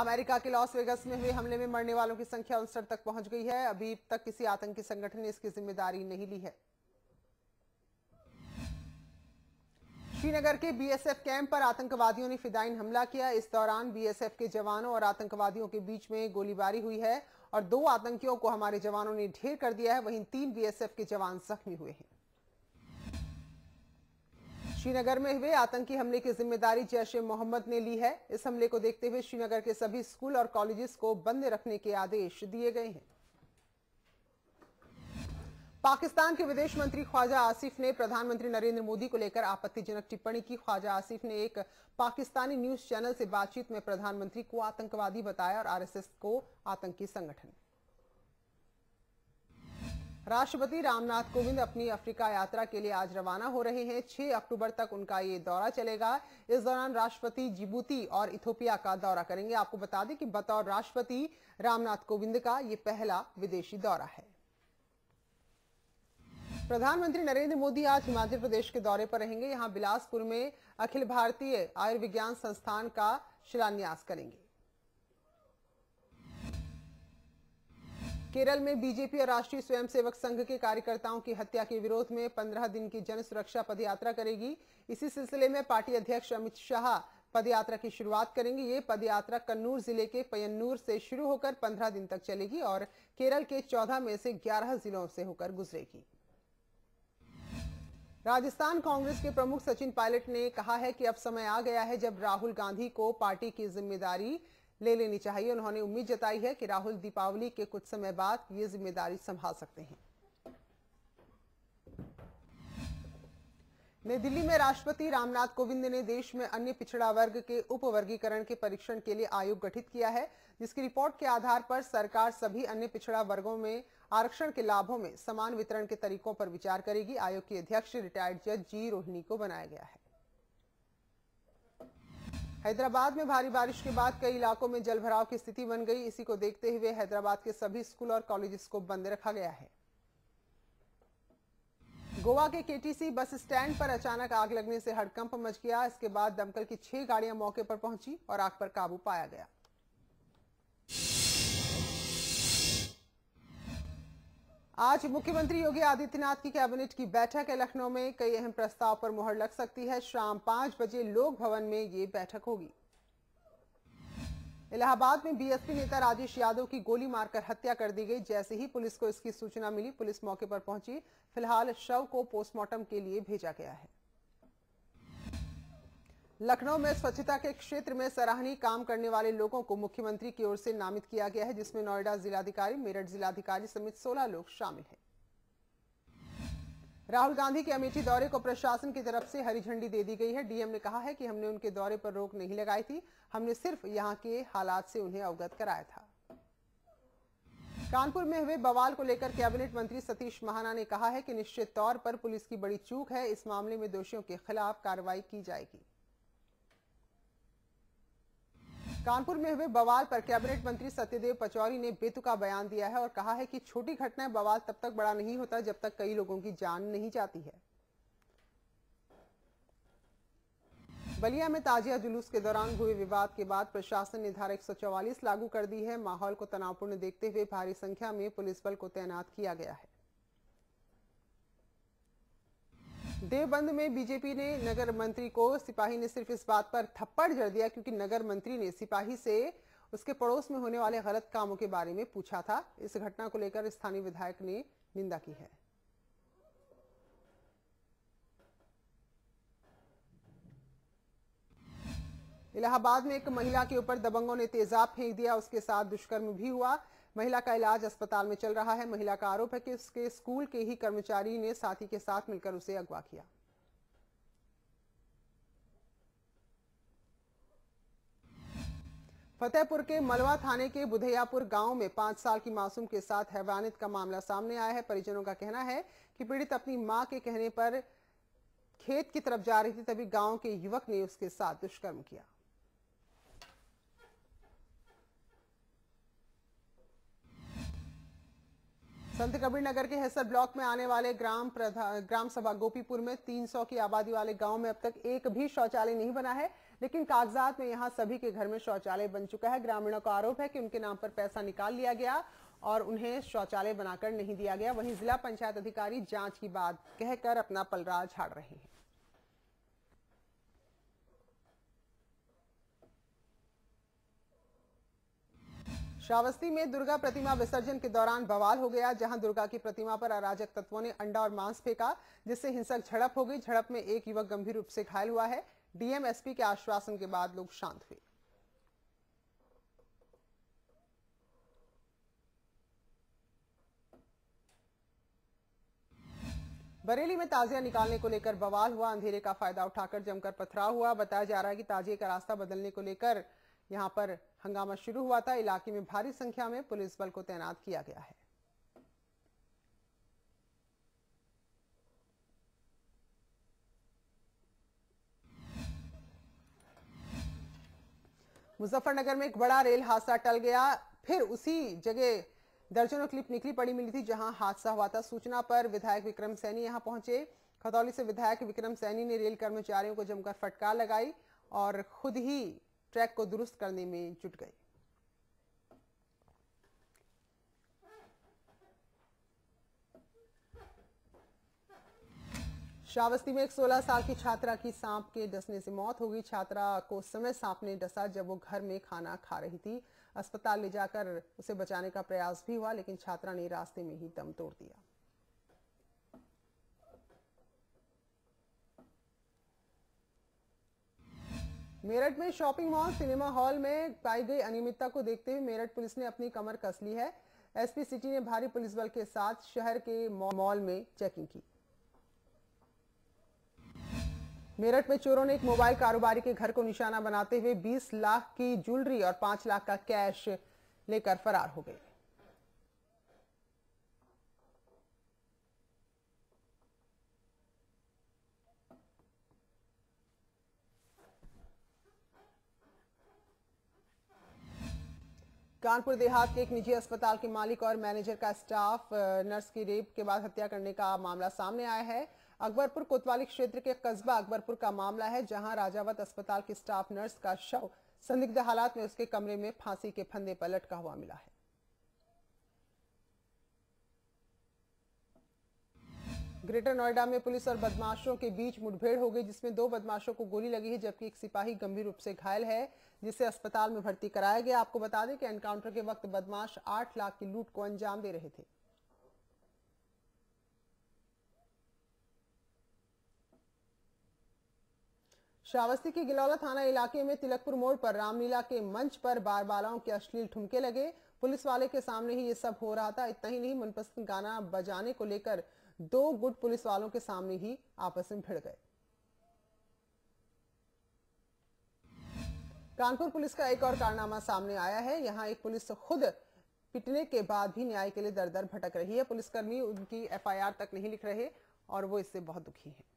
America के Las Vegas में हुए हमले में मरने वालों की संख्या उनसठ तक पहुँच गई है। अभी तक किसी आतंकी संगठन ने इसकी ज़िम्मेदारी नहीं ली है। श्रीनगर के बीएसएफ कैंप पर आतंकवादियों ने फिदाइन हमला किया। इस दौरान बीएसएफ के जवानों और आतंकवादियों के बीच में गोलीबारी हुई है और दो आतंकियों को हमारे जवानों ने ढेर कर दिया है। वहीं तीन बीएसएफ के जवान जख्मी हुए हैं। श्रीनगर में हुए आतंकी हमले की ज़िम्मेदारी जैश ए मोहम्मद ने ली है। इस हमले को देखते हुए श्रीनगर के सभी स्कूल और कॉलेजेस को बंद रखने के आदेश दिए गए हैं। पाकिस्तान के विदेश मंत्री ख्वाजा आसिफ ने प्रधानमंत्री नरेंद्र मोदी को लेकर आपत्तिजनक टिप्पणी की। ख्वाजा आसिफ ने एक पाकिस्तानी न्यूज़ चैनल से बातचीत में प्रधानमंत्री को आतंकवादी बताया और आरएसएस को आतंकी संगठन। राष्ट्रपति रामनाथ कोविंद अपनी अफ्रीका यात्रा के लिए आज रवाना हो रहे हैं। 6 अक्टूबर तक उनका ये दौरा चलेगा। इस दौरान राष्ट्रपति जिबूती और इथोपिया का दौरा करेंगे। आपको बता दें कि बतौर राष्ट्रपति रामनाथ कोविंद का ये पहला विदेशी दौरा है। प्रधानमंत्री नरेंद्र मोदी आज हिमाचल प्रदेश के दौरे पर रहेंगे। यहाँ बिलासपुर में अखिल भारतीय आयुर्विज्ञान संस्थान का शिलान्यास करेंगे। केरल में बीजेपी और राष्ट्रीय स्वयंसेवक संघ के कार्यकर्ताओं की हत्या के विरोध में 15 दिन की जन सुरक्षा पदयात्रा करेगी। इसी सिलसिले में पार्टी अध्यक्ष अमित शाह पदयात्रा की शुरुआत करेंगे। ये पदयात्रा कन्नूर ज़िले के पयन्नूर से शुरू होकर 15 दिन तक चलेगी और केरल के 14 में से 11 जिलों से होकर गुजरेगी। राजस्थान कांग्रेस के प्रमुख सचिन पायलट ने कहा है कि अब समय आ गया है जब राहुल गांधी को पार्टी की ज़िम्मेदारी ले लेनी चाहिए। उन्होंने उम्मीद जताई है कि राहुल दीपावली के कुछ समय बाद ये ज़िम्मेदारी संभाल सकते हैं। नई दिल्ली में राष्ट्रपति रामनाथ कोविंद ने देश में अन्य पिछड़ा वर्ग के उप वर्गीकरण के परीक्षण के लिए आयोग गठित किया है, जिसकी रिपोर्ट के आधार पर सरकार सभी अन्य पिछड़ा वर्गों में आरक्षण के लाभों में समान वितरण के तरीकों पर विचार करेगी। आयोग के अध्यक्ष, रिटायर्ड जज जी रोहिणी को बनाया गया है। हैदराबाद में भारी बारिश के बाद कई इलाकों में जलभराव की स्थिति बन गई। इसी को देखते हुए हैदराबाद के सभी स्कूल और कॉलेजेस को बंद रखा गया है। गोवा के केटीसी बस स्टैंड पर अचानक आग लगने से हड़कंप मच गया। इसके बाद दमकल की छह गाड़ियाँ मौके पर पहुँची और आग पर काबू पाया गया। आज मुख्यमंत्री योगी आदित्यनाथ की कैबिनेट की बैठक है। लखनऊ में कई अहम प्रस्ताव पर मुहर लग सकती है। शाम पाँच बजे लोक भवन में ये बैठक होगी। इलाहाबाद में बीएसपी नेता राजेश यादव की गोली मारकर हत्या कर दी गई। जैसे ही पुलिस को इसकी सूचना मिली, पुलिस मौके पर पहुँची। फ़िलहाल शव को पोस्टमार्टम के लिए भेजा गया है। लखनऊ में स्वच्छता के क्षेत्र में सराहनीय काम करने वाले लोगों को मुख्यमंत्री की ओर से नामित किया गया है, जिसमें नोएडा जिलाधिकारी, मेरठ जिलाधिकारी समेत 16 लोग शामिल हैं। राहुल गांधी के अमेठी दौरे को प्रशासन की तरफ़ से हरी झंडी दे दी गई है। डीएम ने कहा है कि हमने उनके दौरे पर रोक नहीं लगाई थी, हमने सिर्फ़ यहाँ के हालात से उन्हें अवगत कराया था। कानपुर में हुए बवाल को लेकर कैबिनेट मंत्री सतीश महाना ने कहा है कि निश्चित तौर पर पुलिस की बड़ी चूक है, इस मामले में दोषियों के खिलाफ कार्रवाई की जाएगी। कानपुर में हुए बवाल पर कैबिनेट मंत्री सत्यदेव पचौरी ने बेतुका बयान दिया है और कहा है कि छोटी घटनाएँ बवाल तब तक बड़ा नहीं होता जब तक कई लोगों की जान नहीं जाती है। बलिया में ताजिया जुलूस के दौरान हुए विवाद के बाद प्रशासन ने धारा एक सौ चौवालीस लागू कर दी है। माहौल को तनावपूर्ण देखते हुए भारी संख्या में पुलिस बल को तैनात किया गया है। देवबंद में बीजेपी ने नगर मंत्री को सिपाही ने सिर्फ़ इस बात पर थप्पड़ जड़ दिया क्योंकि नगर मंत्री ने सिपाही से उसके पड़ोस में होने वाले गलत कामों के बारे में पूछा था। इस घटना को लेकर स्थानीय विधायक ने निंदा की है। इलाहाबाद में एक महिला के ऊपर दबंगों ने तेजाब फेंक दिया। उसके साथ दुष्कर्म भी हुआ। महिला का इलाज अस्पताल में चल रहा है। महिला का आरोप है कि उसके स्कूल के ही कर्मचारी ने साथी के साथ मिलकर उसे अगवा किया। फतेहपुर के मलवा थाने के बुधैयापुर गाँव में पाँच साल की मासूम के साथ हैवानियत का मामला सामने आया है। परिजनों का कहना है कि पीड़ित अपनी माँ के कहने पर खेत की तरफ़ जा रही थी, तभी गाँव के युवक ने उसके साथ दुष्कर्म किया। संत कबीर नगर के हेसर ब्लॉक में आने वाले ग्राम ग्राम सभा गोपीपुर में 300 की आबादी वाले गाँव में अब तक एक भी शौचालय नहीं बना है, लेकिन कागजात में यहाँ सभी के घर में शौचालय बन चुका है। ग्रामीणों का आरोप है कि उनके नाम पर पैसा निकाल लिया गया और उन्हें शौचालय बनाकर नहीं दिया गया। वहीं जिला पंचायत अधिकारी जाँच की बात कहकर अपना पलरा झाड़ रहे हैं। श्रावस्ती में दुर्गा प्रतिमा विसर्जन के दौरान बवाल हो गया, जहाँ दुर्गा की प्रतिमा पर अराजक तत्वों ने अंडा और मांस फेंका, जिससे हिंसक झड़प हो गई। झड़प में एक युवक गंभीर रूप से घायल हुआ है। डीएम एसपी के आश्वासन के बाद लोग शांत हुए। बरेली में ताजिया निकालने को लेकर बवाल हुआ। अंधेरे का फ़ायदा उठाकर जमकर पथराव हुआ। बताया जा रहा है कि ताजिए का रास्ता बदलने को लेकर यहाँ पर हंगामा शुरू हुआ था। इलाके में भारी संख्या में पुलिस बल को तैनात किया गया है। मुजफ्फरनगर में एक बड़ा रेल हादसा टल गया। फिर उसी जगह दर्जनों क्लिप निकली पड़ी मिली थी, जहाँ हादसा हुआ था। सूचना पर विधायक विक्रम सैनी यहाँ पहुँचे। खतौली से विधायक विक्रम सैनी ने रेल कर्मचारियों को जमकर फटकार लगाई और खुद ही ट्रैक को दुरुस्त करने में जुट गए। श्रावस्ती में एक 16 साल की छात्रा की सांप के डसने से मौत हो गई। छात्रा को समय सांप ने डसा जब वो घर में खाना खा रही थी। अस्पताल ले जाकर उसे बचाने का प्रयास भी हुआ, लेकिन छात्रा ने रास्ते में ही दम तोड़ दिया। मेरठ में शॉपिंग मॉल, सिनेमा हॉल में पाई गई अनियमितता को देखते हुए मेरठ पुलिस ने अपनी कमर कस ली है। एसपी सिटी ने भारी पुलिस बल के साथ शहर के मॉल में चेकिंग की। मेरठ में चोरों ने एक मोबाइल कारोबारी के घर को निशाना बनाते हुए 20 लाख की ज्वेलरी और 5 लाख का कैश लेकर फरार हो गए। कानपुर देहात के एक निजी अस्पताल के मालिक और मैनेजर का स्टाफ नर्स की रेप के बाद हत्या करने का मामला सामने आया है। अकबरपुर कोतवाली क्षेत्र के कस्बा अकबरपुर का मामला है, जहाँ राजावत अस्पताल की स्टाफ नर्स का शव संदिग्ध हालात में उसके कमरे में फांसी के फंदे पर लटका हुआ मिला है। ग्रेटर नोएडा में पुलिस और बदमाशों के बीच मुठभेड़ हो गई, जिसमें दो बदमाशों को गोली लगी है, जबकि एक सिपाही गंभीर रूप से घायल है। जिसे अस्पताल में भर्ती कराया गया। आपको बता दें कि एनकाउंटर के वक्त बदमाश आठ लाख की लूट को अंजाम दे रहे थे। श्रावस्ती के गिलौला थाना इलाके में तिलकपुर मोड़ पर रामलीला के मंच पर बार बालाओं के अश्लील ठुमके लगे। पुलिस वाले के सामने ही ये सब हो रहा था। इतना ही नहीं, मनपसंद गाना बजाने को लेकर दो गुट पुलिस वालों के सामने ही आपस में भिड़ गए। कानपुर पुलिस का एक और कारनामा सामने आया है। यहाँ एक पुलिस खुद पिटने के बाद भी न्याय के लिए दर दर भटक रही है। पुलिसकर्मी उनकी एफआईआर तक नहीं लिख रहे और वो इससे बहुत दुखी है।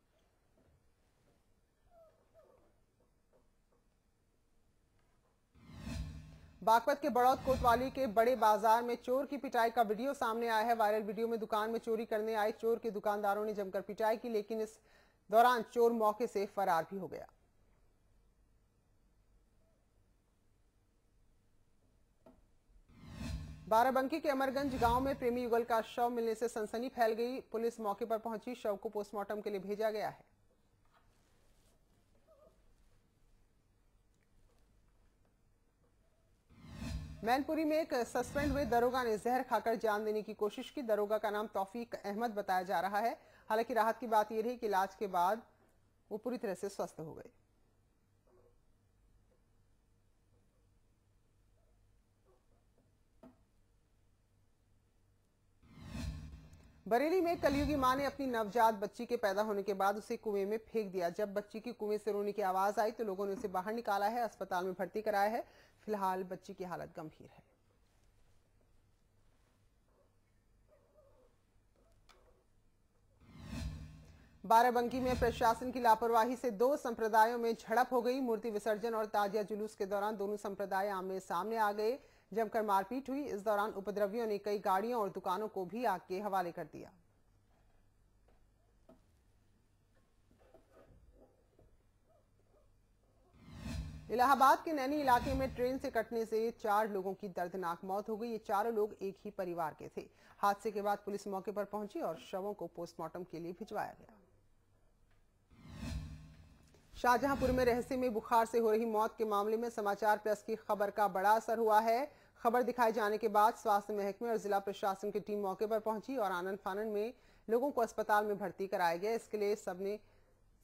बागपत के बड़ौद कोतवाली के बड़े बाज़ार में चोर की पिटाई का वीडियो सामने आया है। वायरल वीडियो में दुकान में चोरी करने आए चोर के दुकानदारों ने जमकर पिटाई की, लेकिन इस दौरान चोर मौके से फरार भी हो गया। बाराबंकी के अमरगंज गाँव में प्रेमी युगल का शव मिलने से सनसनी फैल गई। पुलिस मौके पर पहुँची। शव को पोस्टमार्टम के लिए भेजा गया है। मैनपुरी में एक सस्पेंड हुए दरोगा ने जहर खाकर जान देने की कोशिश की। दरोगा का नाम तौफीक अहमद बताया जा रहा है। हालाँकि राहत की बात यह रही कि इलाज के बाद वो पूरी तरह से स्वस्थ हो गए। बरेली में कलयुगी माँ ने अपनी नवजात बच्ची के पैदा होने के बाद उसे कुएँ में फेंक दिया। जब बच्ची की कुएँ से रोने की आवाज़ आई तो लोगों ने उसे बाहर निकाला है, अस्पताल में भर्ती कराया है। फ़िलहाल बच्ची की हालत गंभीर है। बाराबंकी में प्रशासन की लापरवाही से दो संप्रदायों में झड़प हो गई। मूर्ति विसर्जन और ताजिया जुलूस के दौरान दोनों संप्रदाय आमने सामने आ गए। जमकर मारपीट हुई, इस दौरान उपद्रवियों ने कई गाड़ियों और दुकानों को भी आग के हवाले कर दिया। इलाहाबाद के नैनी इलाके में ट्रेन से कटने से चार लोगों की दर्दनाक मौत हो गई। ये चारों लोग एक ही परिवार के थे। हादसे के बाद पुलिस मौके पर पहुँची और शवों को पोस्टमार्टम के लिए भिजवाया गया। शाहजहांपुर में रहस्य में बुखार से हो रही मौत के मामले में समाचार प्लस की खबर का बड़ा असर हुआ है। खबर दिखाए जाने के बाद स्वास्थ्य महकमे और जिला प्रशासन की टीम मौके पर पहुँची और आनंद फानन में लोगों को अस्पताल में भर्ती कराया गया। इसके लिए सबने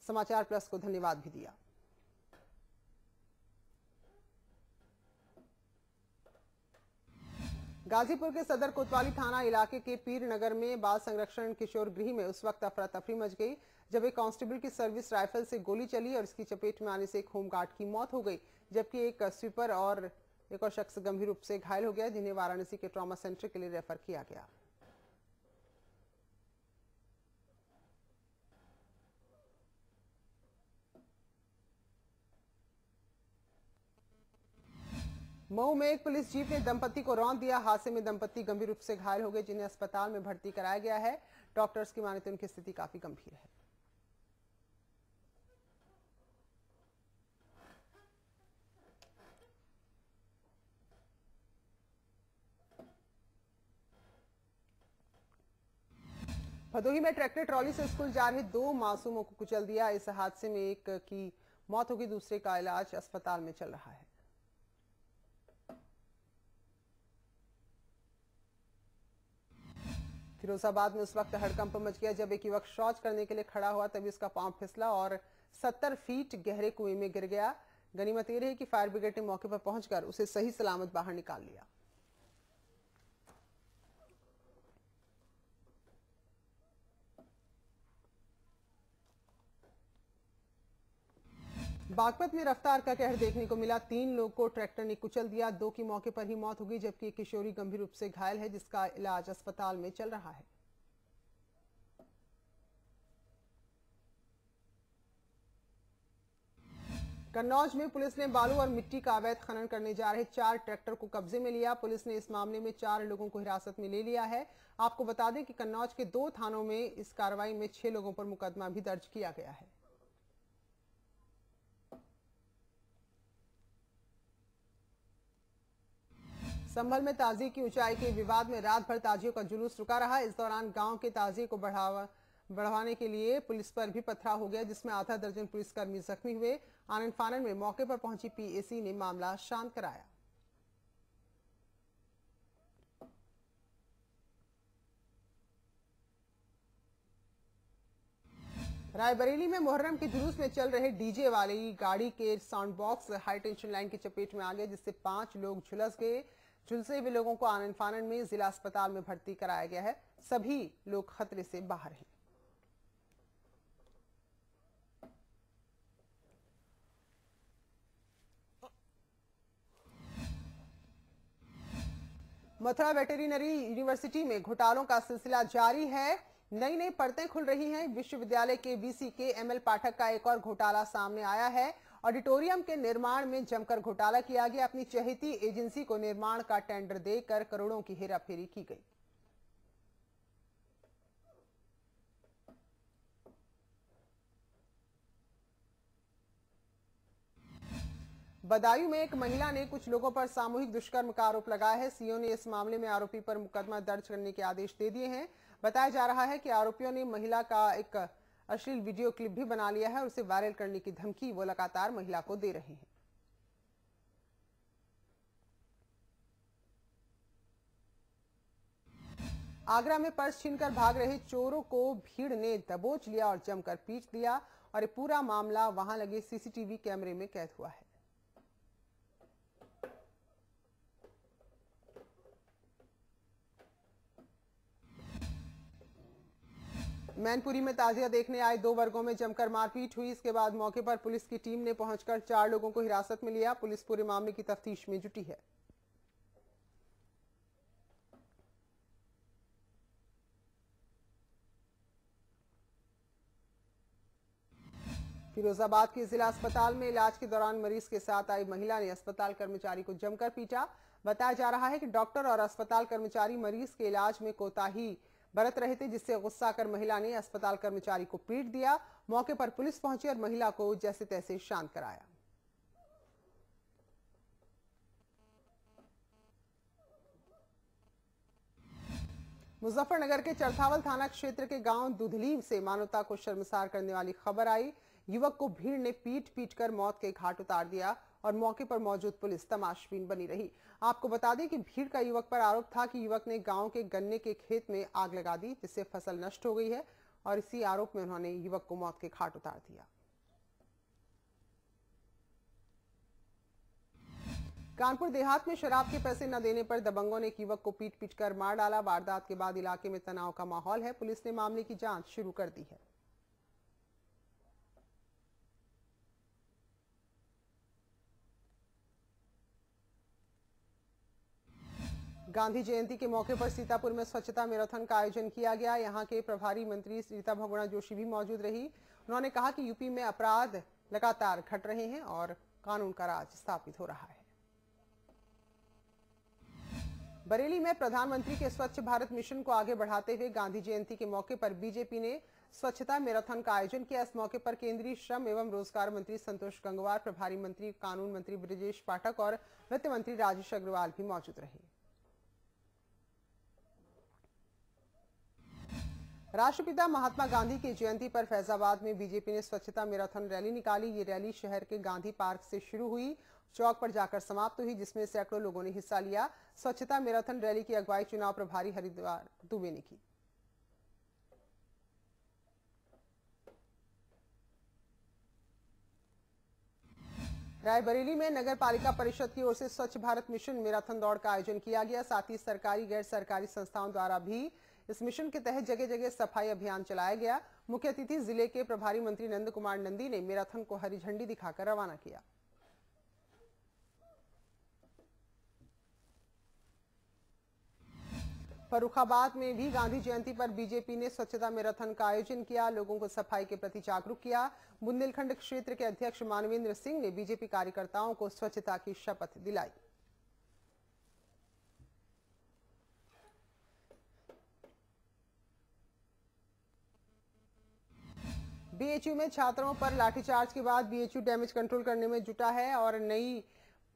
समाचार प्लस को धन्यवाद भी दिया। गाजीपुर के सदर कोतवाली थाना इलाके के पीर नगर में बाल संरक्षण किशोर गृह में उस वक्त अफरा तफरी मच गई, जब एक कांस्टेबल की सर्विस राइफल से गोली चली और इसकी चपेट में आने से एक होमगार्ड की मौत हो गई, जबकि एक स्वीपर और एक और शख्स गंभीर रूप से घायल हो गया जिन्हें वाराणसी के ट्रॉमा सेंटर के लिए रेफर किया गया। मऊ में एक पुलिस जीप ने दंपति को रौंद दिया। हादसे में दंपति गंभीर रूप से घायल हो गए, जिन्हें अस्पताल में भर्ती कराया गया है। डॉक्टर्स की माने तो उनकी स्थिति काफ़ी गंभीर है। भदोही में ट्रैक्टर ट्रॉली से स्कूल जा रहे दो मासूमों को कुचल दिया। इस हादसे में एक की मौत होगी दूसरे का इलाज अस्पताल में चल रहा है। फिरोजाबाद में उस वक्त हड़कंप मच गया, जब एक युवक शौच करने के लिए खड़ा हुआ, तभी उसका पाँव फिसला और 70 फीट गहरे कुएँ में गिर गया। गनीमत यह रही कि फायर ब्रिगेड ने मौके पर पहुंचकर उसे सही सलामत बाहर निकाल लिया। बागपत में रफ्तार का कहर देखने को मिला। तीन लोग को ट्रैक्टर ने कुचल दिया। दो की मौके पर ही मौत हो गई, जबकि एक किशोरी गंभीर रूप से घायल है, जिसका इलाज अस्पताल में चल रहा है। कन्नौज में पुलिस ने बालू और मिट्टी का अवैध खनन करने जा रहे चार ट्रैक्टर को कब्जे में लिया। पुलिस ने इस मामले में चार लोगों को हिरासत में ले लिया है। आपको बता दें कि कन्नौज के दो थानों में इस कार्रवाई में छह लोगों पर मुकदमा भी दर्ज किया गया है। संभल में ताजिए की ऊंचाई के विवाद में रात भर ताजियों का जुलूस रुका रहा। इस दौरान गाँव के ताजिए को बढ़ावा बढ़ाने के लिए पुलिस पर भी पथराव हो गया, जिसमें आधा दर्जन पुलिसकर्मी जख्मी हुए। आनंद फानन में मौके पर पहुँची पीएसी ने मामला शांत कराया। रायबरेली में मुहर्रम के जुलूस में चल रहे डीजे वाली गाड़ी के sound box high tension line की चपेट में आ गए, जिससे पाँच लोग झुलस गए। झुलसे हुए लोगों को आनंद फानन में जिला अस्पताल में भर्ती कराया गया है। सभी लोग खतरे से बाहर हैं। मथुरा वेटेरिनरी यूनिवर्सिटी में घोटालों का सिलसिला जारी है। नई नई परतें खुल रही हैं। विश्वविद्यालय के वीसी के एमएल पाठक का एक और घोटाला सामने आया है। ऑडिटोरियम के निर्माण में जमकर घोटाला किया गया। अपनी चहेती एजेंसी को निर्माण का टेंडर देकर करोड़ों की हेराफेरी की गई। बदायूं में एक महिला ने कुछ लोगों पर सामूहिक दुष्कर्म का आरोप लगाया है। सीओ ने इस मामले में आरोपी पर मुकदमा दर्ज करने के आदेश दे दिए हैं। बताया जा रहा है कि आरोपियों ने महिला का एक अश्लील वीडियो क्लिप भी बना लिया है और उसे वायरल करने की धमकी वो लगातार महिला को दे रहे हैं। आगरा में पर्स छीनकर भाग रहे चोरों को भीड़ ने दबोच लिया और जमकर पीट दिया और पूरा मामला वहाँ लगे सीसीटीवी कैमरे में कैद हुआ है। मैनपुरी में ताजिया देखने आए दो वर्गों में जमकर मारपीट हुई। इसके बाद मौके पर पुलिस की टीम ने पहुंचकर चार लोगों को हिरासत में लिया। पुलिस पूरे मामले की तफ्तीश में जुटी है। फिरोजाबाद के जिला अस्पताल में इलाज के दौरान मरीज़ के साथ आई महिला ने अस्पताल कर्मचारी को जमकर पीटा। बताया जा रहा है कि डॉक्टर और अस्पताल कर्मचारी मरीज़ के इलाज में कोताही बरत रहे थे, जिससे गुस्सा आकर महिला ने अस्पताल कर्मचारी को पीट दिया। मौके पर पुलिस पहुँची और महिला को जैसे तैसे शांत कराया। मुजफ्फरनगर के चरथावल थाना क्षेत्र के गाँव दुधली से मानवता को शर्मसार करने वाली खबर आई। युवक को भीड़ ने पीट पीट कर मौत के घाट उतार दिया। और मौके पर मौजूद पुलिस तमाशबीन बनी रही। आपको बता दें कि भीड़ का युवक पर आरोप था कि युवक ने गाँव के गन्ने के खेत में आग लगा दी, जिससे फ़सल नष्ट हो गई है, और इसी आरोप में उन्होंने युवक को मौत के घाट उतार दिया। कानपुर देहात में शराब के पैसे न देने पर दबंगों ने एक युवक को पीट पीट कर मार डाला। वारदात के बाद इलाके में तनाव का माहौल है। पुलिस ने मामले की जाँच शुरू कर दी है। गांधी जयंती के मौके पर सीतापुर में स्वच्छता मैराथन का आयोजन किया गया। यहाँ के प्रभारी मंत्री रीता भगोड़ा जोशी भी मौजूद रही। उन्होंने कहा कि यूपी में अपराध लगातार घट रहे हैं और कानून का राज स्थापित हो रहा है। बरेली में प्रधानमंत्री के स्वच्छ भारत मिशन को आगे बढ़ाते हुए गांधी जयंती के मौके पर बीजेपी ने स्वच्छता मैराथन का आयोजन किया। इस मौके पर केंद्रीय श्रम एवं रोज़गार मंत्री संतोष गंगवार, प्रभारी मंत्री, कानून मंत्री ब्रजेश पाठक और वित्त मंत्री राजेश अग्रवाल भी मौजूद रहे। राष्ट्रपिता महात्मा गांधी की जयंती पर फैजाबाद में बीजेपी ने स्वच्छता मैराथन रैली निकाली। ये रैली शहर के गांधी पार्क से शुरू हुई। चौक पर जाकर समाप्त हुई, जिसमें सैकड़ों लोगों ने हिस्सा लिया। स्वच्छता मैराथन रैली की अगुवाई चुनाव प्रभारी हरिद्वार दुबे ने की। रायबरेली में नगर पालिका परिषद की ओर से स्वच्छ भारत मिशन मैराथन दौड़ का आयोजन किया गया। साथ ही सरकारी, गैर सरकारी संस्थाओं द्वारा भी इस मिशन के तहत जगह जगह सफ़ाई अभियान चलाया गया। मुख्य अतिथि ज़िले के प्रभारी मंत्री नंद कुमार नंदी ने मैराथन को हरी झंडी दिखाकर रवाना किया। फरुखाबाद में भी गांधी जयंती पर बीजेपी ने स्वच्छता मैराथन का आयोजन किया। लोगों को सफ़ाई के प्रति जागरूक किया। बुंदेलखंड क्षेत्र के अध्यक्ष मानवेंद्र सिंह ने बीजेपी कार्यकर्ताओं को स्वच्छता की शपथ दिलाई। बीएचयू में छात्रों पर लाठीचार्ज के बाद बीएचयू डैमेज कंट्रोल करने में जुटा है और नई,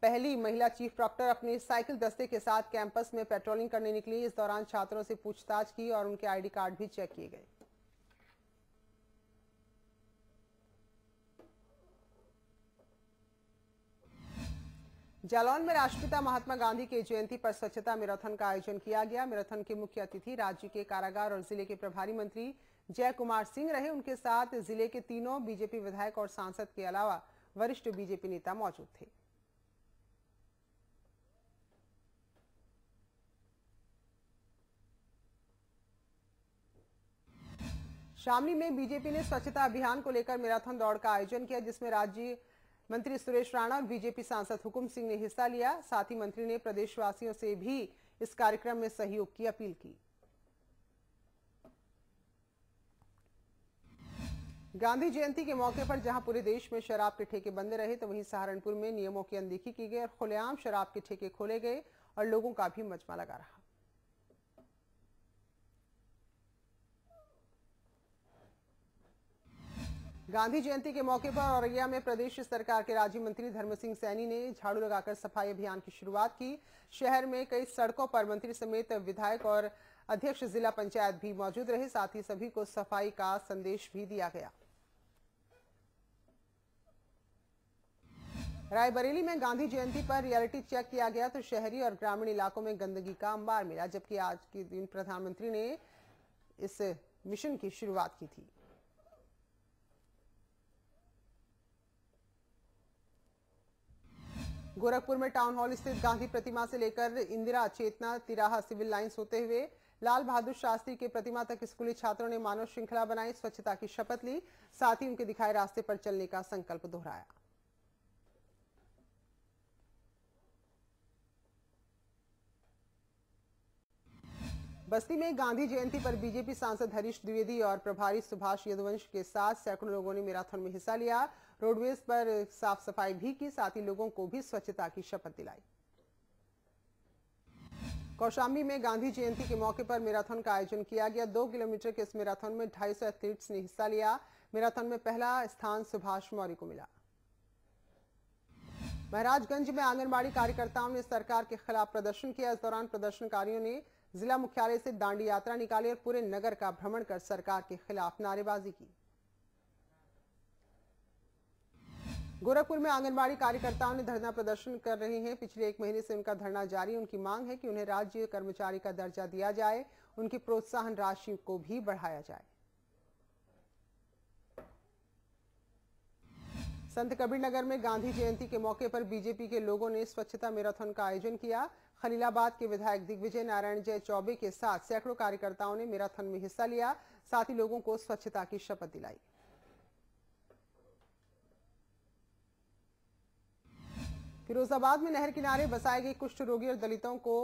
पहली महिला चीफ प्रॉक्टर अपने साइकिल दस्ते के साथ कैंपस में पेट्रोलिंग करने निकली। इस दौरान छात्रों से पूछताछ की और उनके आईडी कार्ड भी चेक किए गए। जालौन में राष्ट्रपिता महात्मा गांधी की जयंती पर स्वच्छता मैराथन का आयोजन किया गया। मैराथन के मुख्य अतिथि राज्य के कारागार और ज़िले के प्रभारी मंत्री जय कुमार सिंह रहे। उनके साथ ज़िले के तीनों बीजेपी विधायक और सांसद के अलावा वरिष्ठ बीजेपी नेता मौजूद थे। शामली में बीजेपी ने स्वच्छता अभियान को लेकर मैराथन दौड़ का आयोजन किया, जिसमें राज्य मंत्री सुरेश राणा और बीजेपी सांसद हुकुम सिंह ने हिस्सा लिया। साथ ही मंत्री ने प्रदेशवासियों से भी इस कार्यक्रम में सहयोग की अपील की। गांधी जयंती के मौके पर जहाँ पूरे देश में शराब के ठेके बंद रहे तो वहीं सहारनपुर में नियमों की अनदेखी की गई और खुलेआम शराब के ठेके खोले गए और लोगों का भी मजमा लगा रहा। गांधी जयंती के मौके पर औरैया में प्रदेश सरकार के राज्य मंत्री धर्म सिंह सैनी ने झाड़ू लगाकर सफ़ाई अभियान की शुरुआत की। शहर में कई सड़कों पर मंत्री समेत विधायक और अध्यक्ष जिला पंचायत भी मौजूद रहे, साथ ही सभी को सफ़ाई का संदेश भी दिया गया। रायबरेली में गांधी जयंती पर रियलिटी चेक किया गया तो शहरी और ग्रामीण इलाकों में गंदगी का अंबार मिला, जबकि आज के दिन प्रधानमंत्री ने इस मिशन की शुरुआत की थी। गोरखपुर में टाउन हॉल स्थित गांधी प्रतिमा से लेकर इंदिरा चेतना तिराहा सिविल लाइंस होते हुए लाल बहादुर शास्त्री के प्रतिमा तक स्कूली छात्रों ने मानव श्रृंखला बनाई, स्वच्छता की शपथ ली, साथ ही उनके दिखाए रास्ते पर चलने का संकल्प दोहराया। बस्ती में गांधी जयंती पर बीजेपी सांसद हरीश द्विवेदी और प्रभारी सुभाष यदुवंश के साथ सैकड़ों लोगों ने मैराथन में हिस्सा लिया। रोडवेज़ पर साफ़ सफ़ाई भी की, साथ ही लोगों को भी स्वच्छता की शपथ दिलाई। कौशाम्बी में गांधी जयंती के मौके पर मैराथन का आयोजन किया गया। दो किलोमीटर के इस मैराथन में 250 एथलीट्स ने हिस्सा लिया। मैराथन में पहला स्थान सुभाष मौर्य को मिला। महाराजगंज में आंगनबाड़ी कार्यकर्ताओं ने सरकार के खिलाफ प्रदर्शन किया। इस दौरान प्रदर्शनकारियों ने जिला मुख्यालय से दांडी यात्रा निकाली और पूरे नगर का भ्रमण कर सरकार के खिलाफ नारेबाजी की। गोरखपुर में आंगनबाड़ी कार्यकर्ताओं ने धरना प्रदर्शन कर रहे हैं। पिछले एक महीने से उनका धरना जारी। उनकी मांग है कि उन्हें राज्य कर्मचारी का दर्जा दिया जाए। उनकी प्रोत्साहन राशि को भी बढ़ाया जाए। संत कबीर नगर में गांधी जयंती के मौके पर बीजेपी के लोगों ने स्वच्छता मैराथन का आयोजन किया। खलीलाबाद के विधायक दिग्विजय नारायण जय चौबे के साथ सैकड़ों कार्यकर्ताओं ने मैराथन में हिस्सा लिया। साथ ही लोगों को स्वच्छता की शपथ दिलाई। फिरोजाबाद में नहर किनारे बसाए गए कुष्ठ रोगी और दलितों को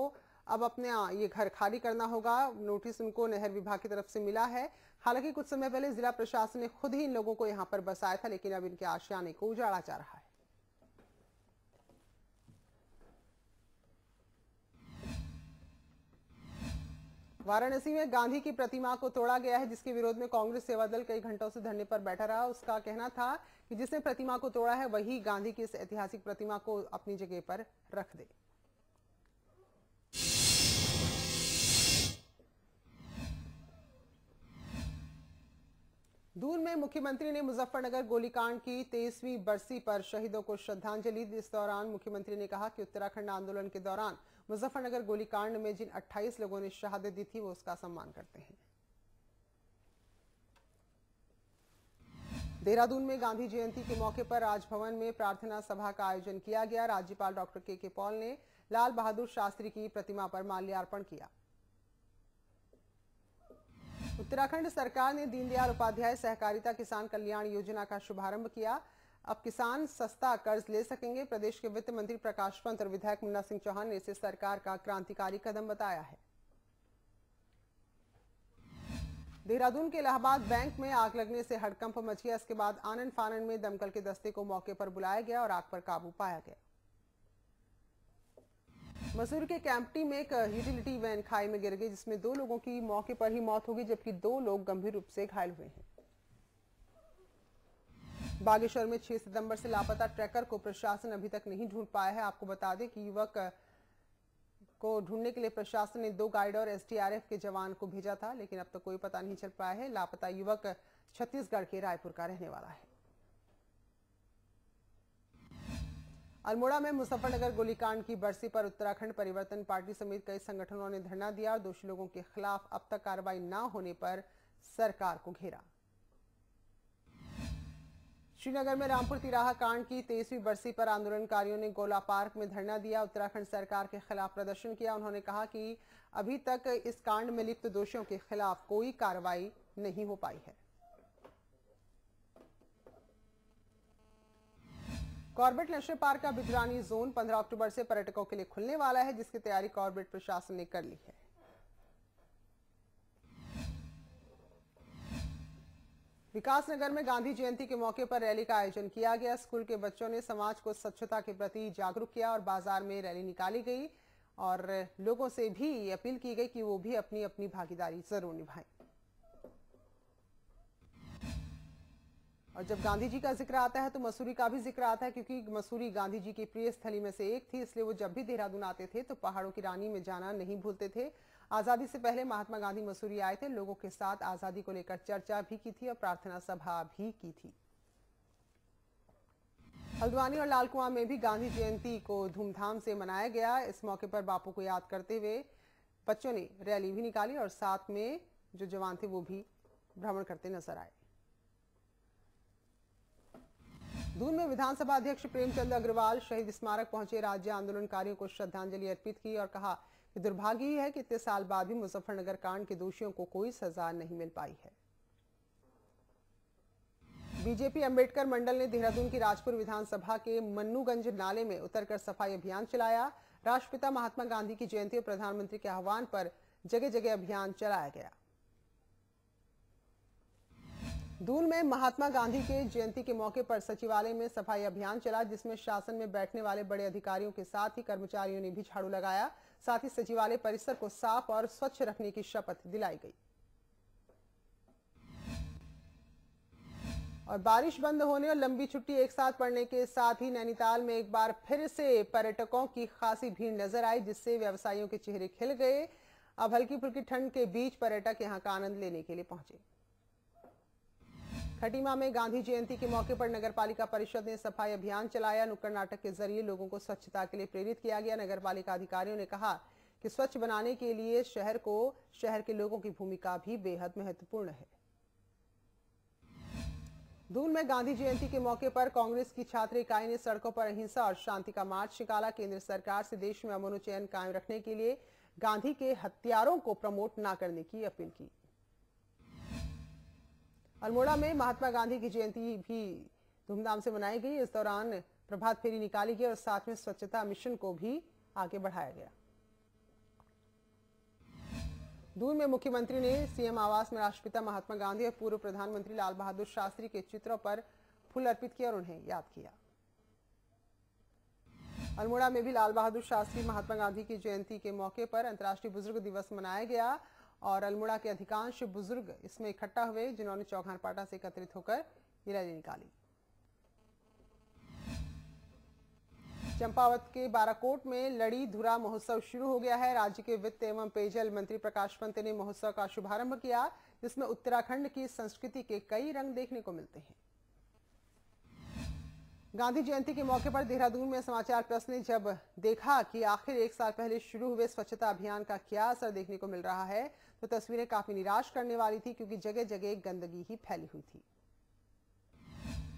अब अपने ये घर खाली करना होगा। नोटिस उनको नहर विभाग की तरफ़ से मिला है। हालाँकि कुछ समय पहले जिला प्रशासन ने खुद ही इन लोगों को यहाँ पर बसाया था, लेकिन अब इनके आशियाने को उजाड़ा जा रहा है। वाराणसी में गांधी की प्रतिमा को तोड़ा गया है, जिसके विरोध में कांग्रेस सेवा दल कई घंटों से धरने पर बैठा रहा। उसका कहना था कि जिसने प्रतिमा को तोड़ा है, वही गांधी की इस ऐतिहासिक प्रतिमा को अपनी जगह पर रख दे। दूर में मुख्यमंत्री ने मुजफ्फरनगर गोलीकांड की तेईसवीं बरसी पर शहीदों को श्रद्धांजलि। इस दौरान मुख्यमंत्री ने कहा कि उत्तराखंड आंदोलन के दौरान मुजफ्फरनगर गोलीकांड में जिन 28 लोगों ने शहादत दी थी, वो उसका सम्मान करते हैं। देहरादून में गांधी जयंती के मौके पर राजभवन में प्रार्थना सभा का आयोजन किया गया। राज्यपाल डॉक्टर के के पॉल ने लाल बहादुर शास्त्री की प्रतिमा पर माल्यार्पण किया। उत्तराखंड सरकार ने दीनदयाल उपाध्याय सहकारिता किसान कल्याण योजना का शुभारंभ किया। अब किसान सस्ता कर्ज ले सकेंगे। प्रदेश के वित्त मंत्री प्रकाश पंत और विधायक मुन्ना सिंह चौहान ने इसे सरकार का क्रांतिकारी कदम बताया है। देहरादून के इलाहाबाद बैंक में आग लगने से हड़कंप मच गया इसके बाद आनंद फानन में दमकल के दस्ते को मौके पर बुलाया गया और आग पर काबू पाया गया। मसूर के कैंपटी में एक यूटिलिटी वैन खाई में गिर गई, जिसमें दो लोगों की मौके पर ही मौत हो गई, जबकि दो लोग गंभीर रूप से घायल हुए हैं। बागेश्वर में 6 सितंबर से लापता ट्रैकर को प्रशासन अभी तक नहीं ढूंढ पाया है। आपको बता दें कि युवक को ढूँढने के लिए प्रशासन ने दो गाइड और एसडीआरएफ के जवान को भेजा था, लेकिन अब तक तो कोई पता नहीं चल पाया है। लापता युवक छत्तीसगढ़ के रायपुर का रहने वाला है। अल्मोड़ा में मुजफ्फरनगर गोलीकांड की बरसी पर उत्तराखंड परिवर्तन पार्टी समेत कई संगठनों ने धरना दिया और दोषी लोगों के खिलाफ अब तक कार्रवाई न होने पर सरकार को घेरा। श्रीनगर में रामपुर तिराहा कांड की तेईसवीं बरसी पर आंदोलनकारियों ने गोला पार्क में धरना दिया। उत्तराखंड सरकार के खिलाफ प्रदर्शन किया। उन्होंने कहा कि अभी तक इस कांड में लिप्त दोषियों के खिलाफ कोई कार्रवाई नहीं हो पाई है। कॉर्बेट नेशनल पार्क का बिजरानी जोन 15 अक्टूबर से पर्यटकों के लिए खुलने वाला है, जिसकी तैयारी कॉर्बेट प्रशासन ने कर ली है। विकासनगर में गांधी जयंती के मौके पर रैली का आयोजन किया गया। स्कूल के बच्चों ने समाज को स्वच्छता के प्रति जागरूक किया और बाज़ार में रैली निकाली गई और लोगों से भी अपील की गई कि वो भी अपनी अपनी भागीदारी ज़रूर निभाएँ। और जब गांधी जी का ज़िक्र आता है तो मसूरी का भी ज़िक्र आता है क्योंकि मसूरी गांधी जी की प्रिय स्थली में से एक थी, इसलिए वो जब भी देहरादून आते थे तो पहाड़ों की रानी में जाना नहीं भूलते थे। आज़ादी से पहले महात्मा गांधी मसूरी आए थे, लोगों के साथ आज़ादी को लेकर चर्चा भी की थी और प्रार्थना सभा भी की थी। हल्द्वानी और लालकुआं में भी गांधी जयंती को धूमधाम से मनाया गया। इस मौके पर बापू को याद करते हुए बच्चों ने रैली भी निकाली और साथ में जो जवान थे वो भी भ्रमण करते नज़र आए। दून में विधानसभा अध्यक्ष प्रेमचंद अग्रवाल शहीद स्मारक पहुँचे। राज्य आंदोलनकारियों को श्रद्धांजलि अर्पित की और कहा कि दुर्भाग्य ही है कि इतने साल बाद भी मुजफ्फरनगर कांड के दोषियों को कोई सजा नहीं मिल पाई है। बीजेपी अंबेडकर मंडल ने देहरादून की राजपुर विधानसभा के मन्नूगंज नाले में उतरकर सफ़ाई अभियान चलाया। राष्ट्रपिता महात्मा गांधी की जयंती और प्रधानमंत्री के आह्वान पर जगह जगह अभियान चलाया गया। दून में महात्मा गांधी के जयंती के मौके पर सचिवालय में सफ़ाई अभियान चला, जिसमें शासन में बैठने वाले बड़े अधिकारियों के साथ ही कर्मचारियों ने भी झाड़ू लगाया। साथ ही सचिवालय परिसर को साफ़ और स्वच्छ रखने की शपथ दिलाई गई। और बारिश बंद होने और लंबी छुट्टी एक साथ पड़ने के साथ ही नैनीताल में एक बार फिर से पर्यटकों की खासी भीड़ नज़र आई, जिससे व्यवसायियों के चेहरे खिल गए। अब हल्की फुल्की ठंड के बीच पर्यटक यहाँ का आनंद लेने के लिए पहुँचे। खटीमा में गांधी जयंती के मौके पर नगर पालिका परिषद ने सफ़ाई अभियान चलाया। नुक्कड़ नाटक के ज़रिए लोगों को स्वच्छता के लिए प्रेरित किया गया। नगर पालिका अधिकारियों ने कहा कि स्वच्छ बनाने के लिए शहर को, शहर के लोगों की भूमिका भी बेहद महत्वपूर्ण है। दून में गांधी जयंती के मौके पर कांग्रेस की छात्र इकाई ने सड़कों पर अहिंसा और शांति का मार्च निकाला। केंद्र सरकार से देश में अमन चयन कायम रखने के लिए गांधी के हत्यारों को प्रमोट न करने की अपील की। अल्मोड़ा में महात्मा गांधी की जयंती भी धूमधाम से मनाई गई। इस दौरान प्रभात फेरी निकाली गई और साथ में स्वच्छता मिशन को भी आगे बढ़ाया गया। दून में मुख्यमंत्री ने सीएम आवास में राष्ट्रपिता महात्मा गांधी और पूर्व प्रधानमंत्री लाल बहादुर शास्त्री के चित्रों पर फूल अर्पित किया और उन्हें याद किया। अल्मोड़ा में भी लाल बहादुर शास्त्री महात्मा गांधी की जयंती के मौके पर अंतर्राष्ट्रीय बुज़ुर्ग दिवस मनाया गया। और अल्मोड़ा के अधिकांश बुज़ुर्ग इसमें इकट्ठा हुए, जिन्होंने चौघान पाटा से एकत्रित होकर ये रैली निकाली। चंपावत के बाराकोट में लड़ी धुरा महोत्सव शुरू हो गया है। राज्य के वित्त एवं पेयजल मंत्री प्रकाश पंत ने महोत्सव का शुभारंभ किया, जिसमें उत्तराखंड की संस्कृति के कई रंग देखने को मिलते हैं। गांधी जयंती के मौके पर देहरादून में समाचार प्रेस ने जब देखा कि आखिर एक साल पहले शुरू हुए स्वच्छता अभियान का क्या असर देखने को मिल रहा है तो तस्वीरें काफ़ी निराश करने वाली थी, क्योंकि जगह जगह गंदगी ही फैली हुई थी।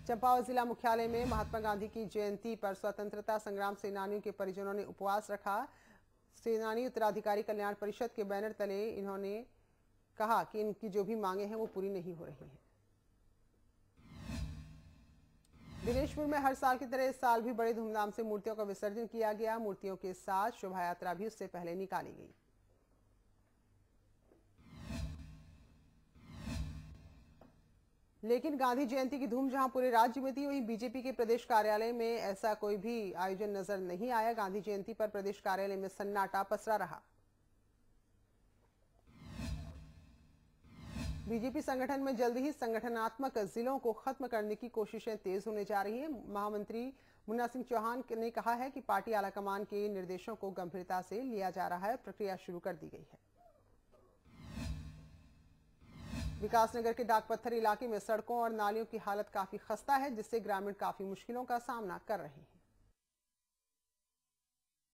चंपावत जिला मुख्यालय में महात्मा गांधी की जयंती पर स्वतंत्रता संग्राम सेनानियों के परिजनों ने उपवास रखा। सेनानी उत्तराधिकारी कल्याण परिषद के बैनर तले इन्होंने कहा कि इनकी जो भी मांगे हैं वो पूरी नहीं हो रही हैं। दिनेशपुर में हर साल की तरह इस साल भी बड़े धूमधाम से मूर्तियों का विसर्जन किया गया। मूर्तियों के साथ शोभा यात्रा भी उससे पहले निकाली गई। लेकिन गांधी जयंती की धूम जहाँ पूरे राज्य में थी, वहीं बीजेपी के प्रदेश कार्यालय में ऐसा कोई भी आयोजन नज़र नहीं आया। गांधी जयंती पर प्रदेश कार्यालय में सन्नाटा पसरा रहा। बीजेपी संगठन में जल्द ही संगठनात्मक जिलों को खत्म करने की कोशिशें तेज होने जा रही हैं। महामंत्री मुन्ना सिंह चौहान ने कहा है कि पार्टी आलाकमान के निर्देशों को गंभीरता से लिया जा रहा है, प्रक्रिया शुरू कर दी गई है। विकासनगर के डाक पत्थर इलाके में सड़कों और नालियों की हालत काफ़ी खस्ता है, जिससे ग्रामीण काफ़ी मुश्किलों का सामना कर रहे हैं।